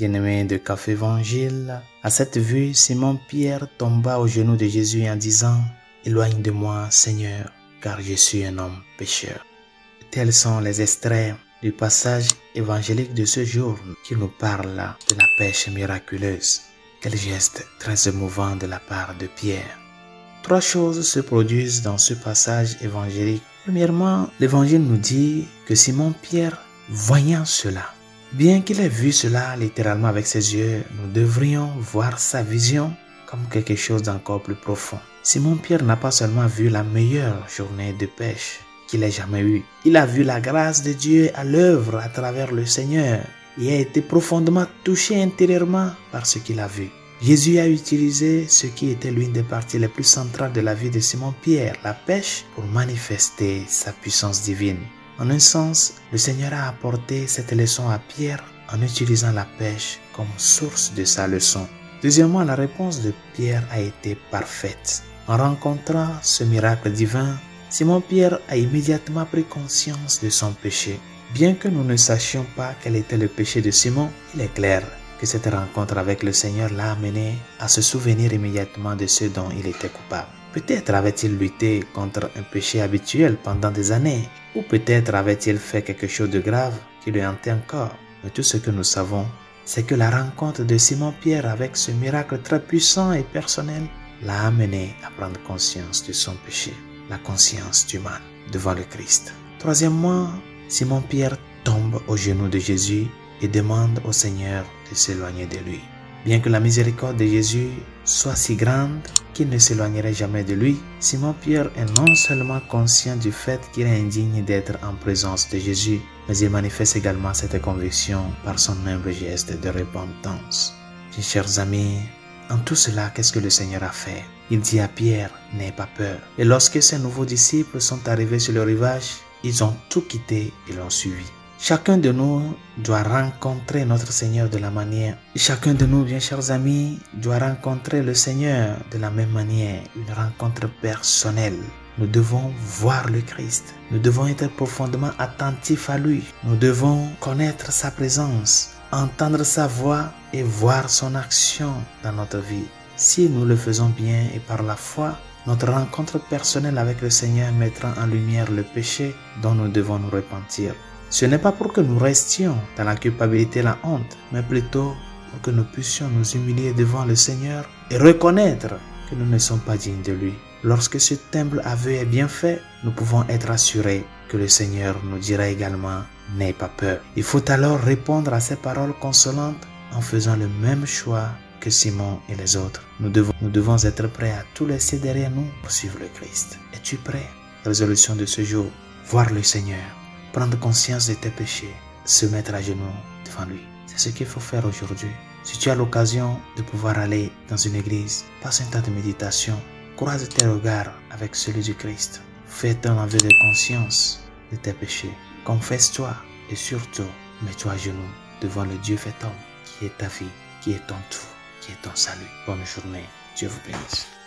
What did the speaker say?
Bien-aimé de Café Évangile, à cette vue, Simon-Pierre tomba aux genoux de Jésus en disant, Éloigne de moi, Seigneur, car je suis un homme pécheur. Tels sont les extraits du passage évangélique de ce jour qui nous parle de la pêche miraculeuse. Quel geste très émouvant de la part de Pierre. Trois choses se produisent dans ce passage évangélique. Premièrement, l'évangile nous dit que Simon-Pierre, voyant cela, bien qu'il ait vu cela littéralement avec ses yeux, nous devrions voir sa vision comme quelque chose d'encore plus profond. Simon-Pierre n'a pas seulement vu la meilleure journée de pêche qu'il ait jamais eue, il a vu la grâce de Dieu à l'œuvre à travers le Seigneur et a été profondément touché intérieurement par ce qu'il a vu. Jésus a utilisé ce qui était l'une des parties les plus centrales de la vie de Simon-Pierre, la pêche, pour manifester sa puissance divine. En un sens, le Seigneur a apporté cette leçon à Pierre en utilisant la pêche comme source de sa leçon. Deuxièmement, la réponse de Pierre a été parfaite. En rencontrant ce miracle divin, Simon-Pierre a immédiatement pris conscience de son péché. Bien que nous ne sachions pas quel était le péché de Simon, il est clair que cette rencontre avec le Seigneur l'a amené à se souvenir immédiatement de ce dont il était coupable. Peut-être avait-il lutté contre un péché habituel pendant des années, ou peut-être avait-il fait quelque chose de grave qui lui hantait encore. Mais tout ce que nous savons, c'est que la rencontre de Simon-Pierre avec ce miracle très puissant et personnel l'a amené à prendre conscience de son péché, la conscience du mal devant le Christ. Troisièmement, Simon-Pierre tombe aux genoux de Jésus et demande au Seigneur de s'éloigner de lui. Bien que la miséricorde de Jésus soit si grande qu'il ne s'éloignerait jamais de lui, Simon-Pierre est non seulement conscient du fait qu'il est indigne d'être en présence de Jésus, mais il manifeste également cette conviction par son humble geste de repentance. Mes chers amis, en tout cela, qu'est-ce que le Seigneur a fait? Il dit à Pierre, n'aie pas peur. Et lorsque ses nouveaux disciples sont arrivés sur le rivage, ils ont tout quitté et l'ont suivi. Chacun de nous doit rencontrer notre Seigneur de la manière. Chacun de nous, bien chers amis, doit rencontrer le Seigneur de la même manière, une rencontre personnelle. Nous devons voir le Christ. Nous devons être profondément attentifs à lui. Nous devons connaître sa présence, entendre sa voix et voir son action dans notre vie. Si nous le faisons bien et par la foi, notre rencontre personnelle avec le Seigneur mettra en lumière le péché dont nous devons nous repentir. Ce n'est pas pour que nous restions dans la culpabilité et la honte, mais plutôt pour que nous puissions nous humilier devant le Seigneur et reconnaître que nous ne sommes pas dignes de lui. Lorsque ce humble aveu est bien fait, nous pouvons être assurés que le Seigneur nous dira également N'aie pas peur. Il faut alors répondre à ces paroles consolantes en faisant le même choix que Simon et les autres. Nous devons, nous devons être prêts à tout laisser derrière nous pour suivre le Christ. Es-tu prêt? Résolution de ce jour, voir le Seigneur prendre conscience de tes péchés, se mettre à genoux devant lui. C'est ce qu'il faut faire aujourd'hui. Si tu as l'occasion de pouvoir aller dans une église, passe un temps de méditation, croise tes regards avec celui du Christ. Fais ton aveu de conscience de tes péchés. Confesse-toi et surtout, mets-toi à genoux devant le Dieu fait homme qui est ta vie, qui est ton tout, qui est ton salut. Bonne journée. Dieu vous bénisse.